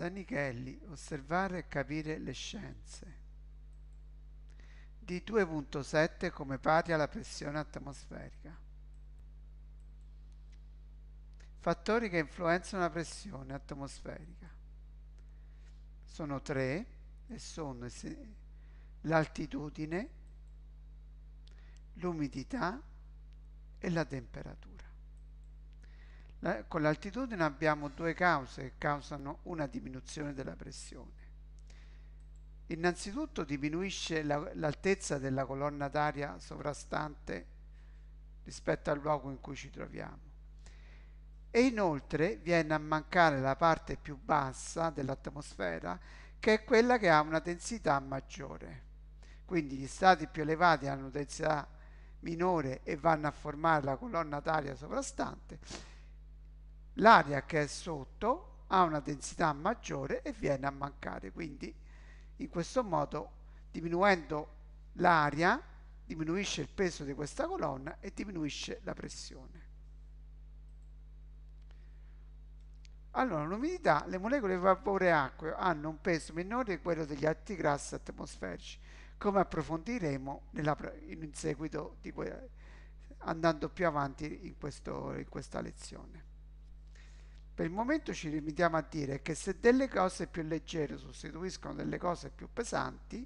Zanichelli, osservare e capire le scienze. Di 2.7 come pari alla pressione atmosferica. Fattori che influenzano la pressione atmosferica. Sono tre e sono l'altitudine, l'umidità e la temperatura. La, con l'altitudine abbiamo due cause che causano una diminuzione della pressione. Innanzitutto diminuisce la, l'altezza della colonna d'aria sovrastante rispetto al luogo in cui ci troviamo. E inoltre viene a mancare la parte più bassa dell'atmosfera, che è quella che ha una densità maggiore. Quindi gli stati più elevati hanno densità minore e vanno a formare la colonna d'aria sovrastante l'aria che è sotto ha una densità maggiore e viene a mancare. Quindi in questo modo diminuendo l'aria diminuisce il peso di questa colonna e diminuisce la pressione. Allora, l'umidità, le molecole di vapore acqueo hanno un peso minore di quello degli atti grassi atmosferici, come approfondiremo nella, in seguito que- andando più avanti in, questo, in questa lezione. Per il momento ci limitiamo a dire che se delle cose più leggere sostituiscono delle cose più pesanti,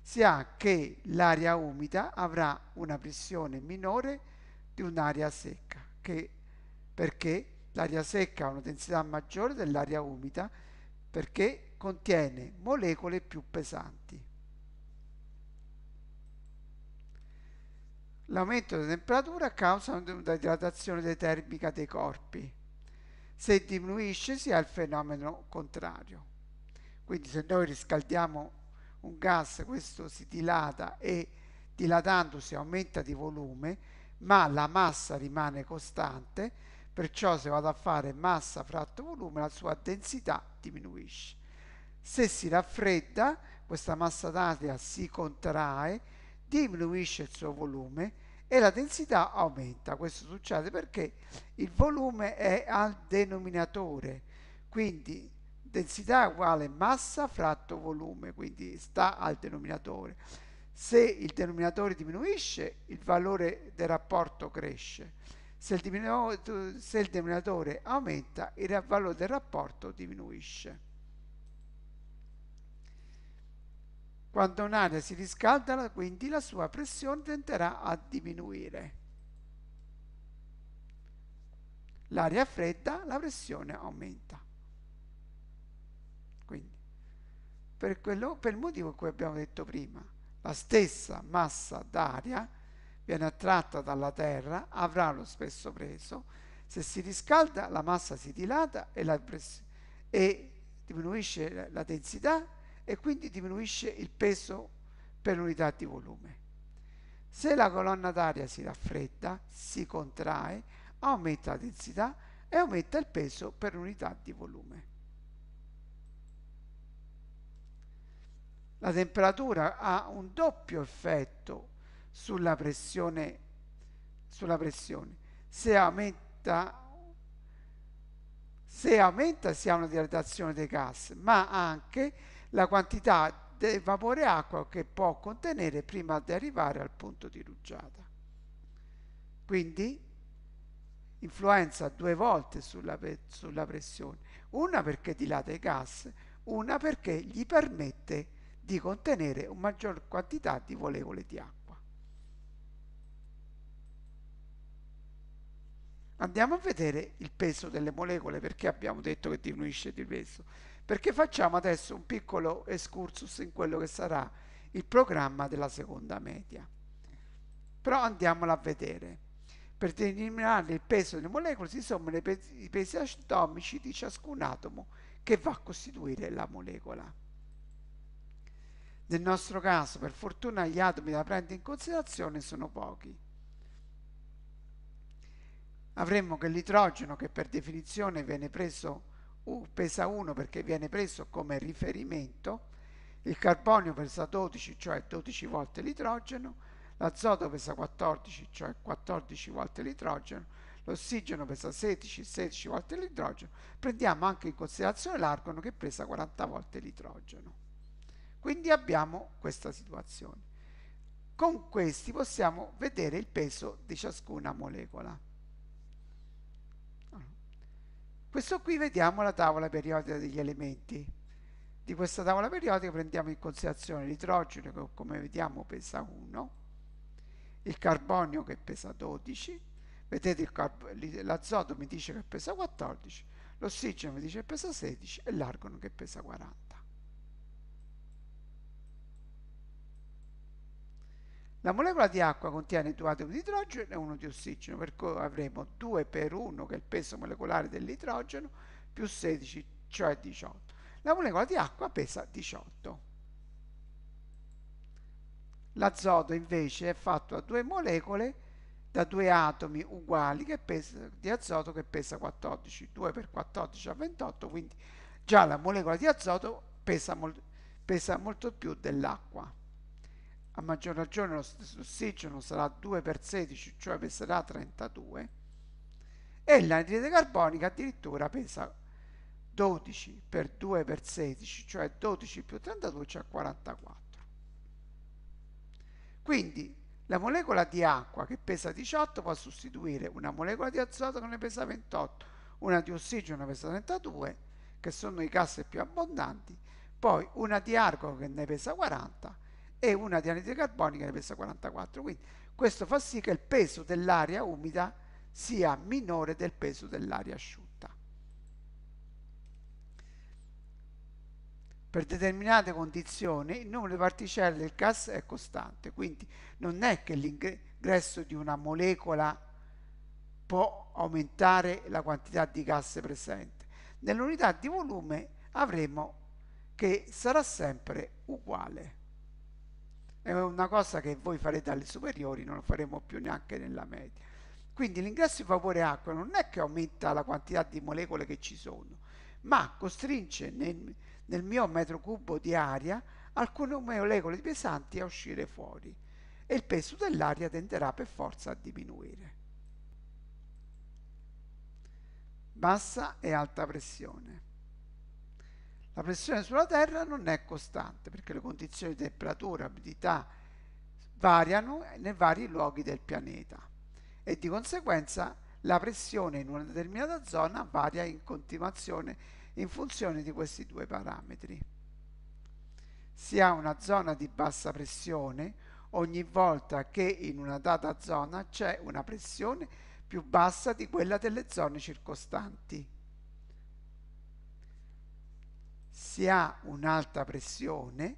si ha che l'aria umida avrà una pressione minore di un'aria secca, che, perché l'aria secca ha una densità maggiore dell'aria umida perché contiene molecole più pesanti. L'aumento della temperatura causa una dilatazione termica dei corpi se diminuisce si ha il fenomeno contrario. Quindi se noi riscaldiamo un gas, questo si dilata e dilatandosi aumenta di volume, ma la massa rimane costante, perciò se vado a fare massa fratto volume la sua densità diminuisce. Se si raffredda, questa massa d'aria si contrae, diminuisce il suo volume e la densità aumenta. Questo succede perché il volume è al denominatore, quindi densità uguale massa fratto volume, quindi sta al denominatore. Se il denominatore diminuisce, il valore del rapporto cresce. Se il, se il denominatore aumenta, il valore del rapporto diminuisce. Quando un'aria si riscalda, quindi la sua pressione tenderà a diminuire. L'aria fredda, la pressione aumenta. Quindi, per, quello, per il motivo che abbiamo detto prima, la stessa massa d'aria viene attratta dalla Terra, avrà lo stesso peso. Se si riscalda, la massa si dilata e, la e diminuisce la densità e quindi diminuisce il peso per unità di volume. Se la colonna d'aria si raffredda, si contrae, aumenta la densità e aumenta il peso per unità di volume. La temperatura ha un doppio effetto sulla pressione, sulla pressione. Se aumenta se aumenta si ha una dilatazione dei gas, ma anche la quantità di vapore acqua che può contenere prima di arrivare al punto di rugiada. Quindi influenza due volte sulla, sulla pressione, una perché dilata i gas, una perché gli permette di contenere una maggior quantità di molecole di acqua. Andiamo a vedere il peso delle molecole perché abbiamo detto che diminuisce di peso perché facciamo adesso un piccolo excursus in quello che sarà il programma della seconda media. Però andiamolo a vedere. Per determinare il peso delle molecole si sommano i pesi, i pesi atomici di ciascun atomo che va a costituire la molecola. Nel nostro caso, per fortuna, gli atomi da prendere in considerazione sono pochi. Avremmo che l'idrogeno, che per definizione viene preso Pesa 1 perché viene preso come riferimento, il carbonio pesa 12, cioè 12 volte l'idrogeno, l'azoto pesa 14, cioè 14 volte l'idrogeno, l'ossigeno pesa 16, 16 volte l'idrogeno, prendiamo anche in considerazione l'argono che pesa 40 volte l'idrogeno. Quindi abbiamo questa situazione. Con questi possiamo vedere il peso di ciascuna molecola. Questo qui vediamo la tavola periodica degli elementi. Di questa tavola periodica prendiamo in considerazione l'idrogeno che come vediamo pesa 1, il carbonio che pesa 12, vedete l'azoto mi dice che pesa 14, l'ossigeno mi dice che pesa 16 e l'argono che pesa 40. La molecola di acqua contiene due atomi di idrogeno e uno di ossigeno, per cui avremo 2 per 1, che è il peso molecolare dell'idrogeno, più 16, cioè 18. La molecola di acqua pesa 18. L'azoto invece è fatto da due molecole, da due atomi uguali pesa, di azoto che pesa 14, 2 per 14 a 28, quindi già la molecola di azoto pesa, mol, pesa molto più dell'acqua a maggior ragione l'ossigeno sarà 2 per 16, cioè peserà 32, e l'anidride carbonica addirittura pesa 12 per 2 per 16, cioè 12 più 32, cioè 44. Quindi la molecola di acqua che pesa 18 può sostituire una molecola di azoto che ne pesa 28, una di ossigeno che ne pesa 32, che sono i gas più abbondanti, poi una di argo che ne pesa 40 e una di anidride carbonica ne pesa 44. Quindi questo fa sì che il peso dell'aria umida sia minore del peso dell'aria asciutta. Per determinate condizioni il numero di particelle del gas è costante, quindi non è che l'ingresso di una molecola può aumentare la quantità di gas presente. Nell'unità di volume avremo che sarà sempre uguale è una cosa che voi farete alle superiori, non lo faremo più neanche nella media. Quindi l'ingresso di vapore acqua non è che aumenta la quantità di molecole che ci sono, ma costringe nel, nel mio metro cubo di aria alcune molecole pesanti a uscire fuori e il peso dell'aria tenderà per forza a diminuire. Bassa e alta pressione. La pressione sulla Terra non è costante perché le condizioni di temperatura e umidità variano nei vari luoghi del pianeta e di conseguenza la pressione in una determinata zona varia in continuazione in funzione di questi due parametri. Si ha una zona di bassa pressione ogni volta che in una data zona c'è una pressione più bassa di quella delle zone circostanti si ha un'alta pressione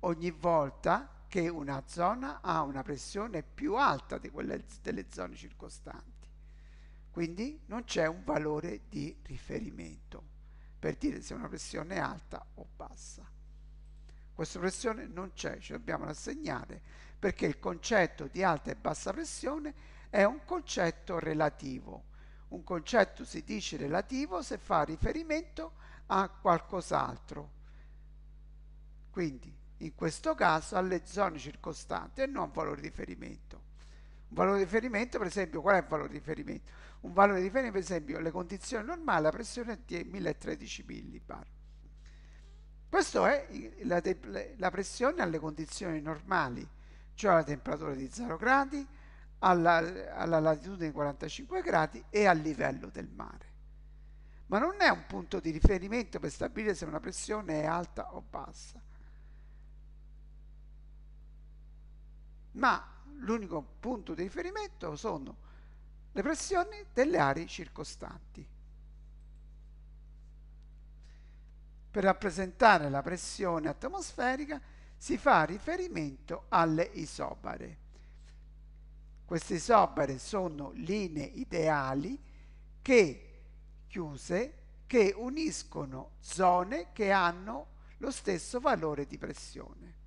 ogni volta che una zona ha una pressione più alta di quella delle zone circostanti. Quindi non c'è un valore di riferimento per dire se una pressione è alta o bassa. Questa pressione non c'è, ci dobbiamo rassegnare perché il concetto di alta e bassa pressione è un concetto relativo. Un concetto si dice relativo se fa riferimento a qualcos'altro. Quindi, in questo caso, alle zone circostanti e non un valore di riferimento. Un valore di riferimento, per esempio, qual è il valore di riferimento? Un valore di riferimento, per esempio, le condizioni normali, la pressione è di 1013 millibar. Questa è la, la, pressione alle condizioni normali, cioè alla temperatura di 0 gradi, alla, alla latitudine di 45 gradi e al livello del mare ma non è un punto di riferimento per stabilire se una pressione è alta o bassa. Ma l'unico punto di riferimento sono le pressioni delle aree circostanti. Per rappresentare la pressione atmosferica si fa riferimento alle isobare. Queste isobare sono linee ideali che chiuse che uniscono zone che hanno lo stesso valore di pressione.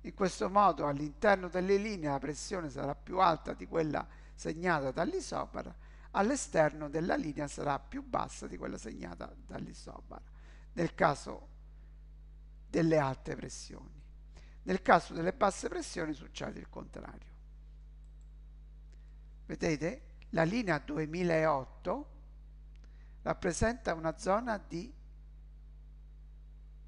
In questo modo all'interno delle linee la pressione sarà più alta di quella segnata dall'isobara, all'esterno della linea sarà più bassa di quella segnata dall'isobara, nel caso delle alte pressioni. Nel caso delle basse pressioni succede il contrario. Vedete? La linea 2008 rappresenta una zona di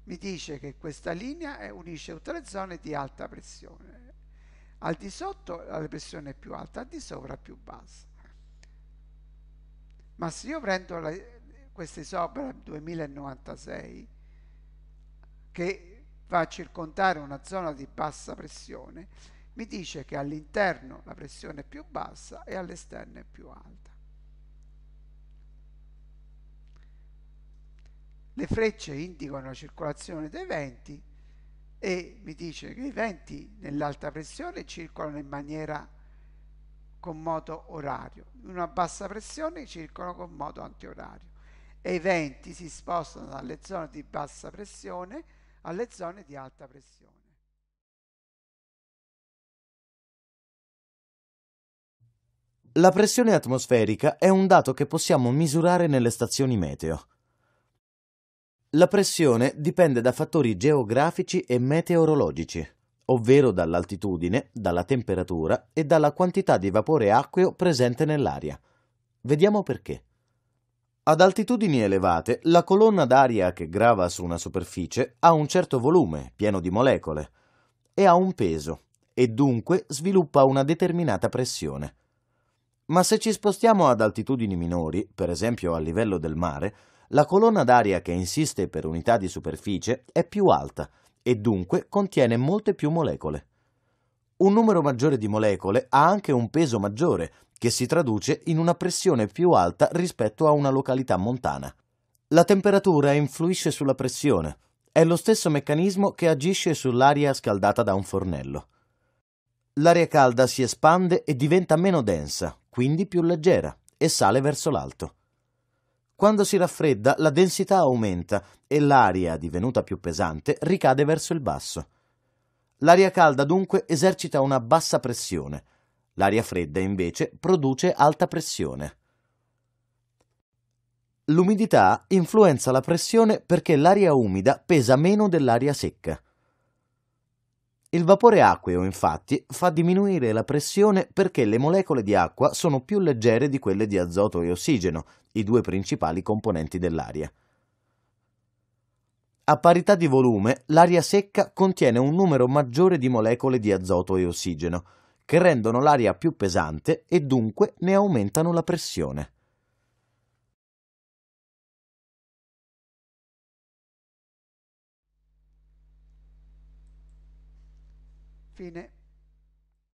mi dice che questa linea unisce tutte le zone di alta pressione. Al di sotto la pressione è più alta al di sopra più bassa. Ma se io prendo la, queste sopra 2096 che va a circondare una zona di bassa pressione mi dice che all'interno la pressione è più bassa e all'esterno è più alta. Le frecce indicano la circolazione dei venti e mi dice che i venti nell'alta pressione circolano in maniera con modo orario, in una bassa pressione circolano con modo antiorario e i venti si spostano dalle zone di bassa pressione alle zone di alta pressione. La pressione atmosferica è un dato che possiamo misurare nelle stazioni meteo. La pressione dipende da fattori geografici e meteorologici, ovvero dall'altitudine, dalla temperatura e dalla quantità di vapore acqueo presente nell'aria. Vediamo perché. Ad altitudini elevate, la colonna d'aria che grava su una superficie ha un certo volume, pieno di molecole, e ha un peso, e dunque sviluppa una determinata pressione. Ma se ci spostiamo ad altitudini minori, per esempio a livello del mare, la colonna d'aria che insiste per unità di superficie è più alta e dunque contiene molte più molecole. Un numero maggiore di molecole ha anche un peso maggiore, che si traduce in una pressione più alta rispetto a una località montana. La temperatura influisce sulla pressione. È lo stesso meccanismo che agisce sull'aria scaldata da un fornello. L'aria calda si espande e diventa meno densa, quindi più leggera, e sale verso l'alto. Quando si raffredda, la densità aumenta e l'aria, divenuta più pesante, ricade verso il basso. L'aria calda dunque esercita una bassa pressione. L'aria fredda invece produce alta pressione. L'umidità influenza la pressione perché l'aria umida pesa meno dell'aria secca. Il vapore acqueo, infatti, fa diminuire la pressione perché le molecole di acqua sono più leggere di quelle di azoto e ossigeno, i due principali componenti dell'aria. A parità di volume, l'aria secca contiene un numero maggiore di molecole di azoto e ossigeno, che rendono l'aria più pesante e dunque ne aumentano la pressione. Christine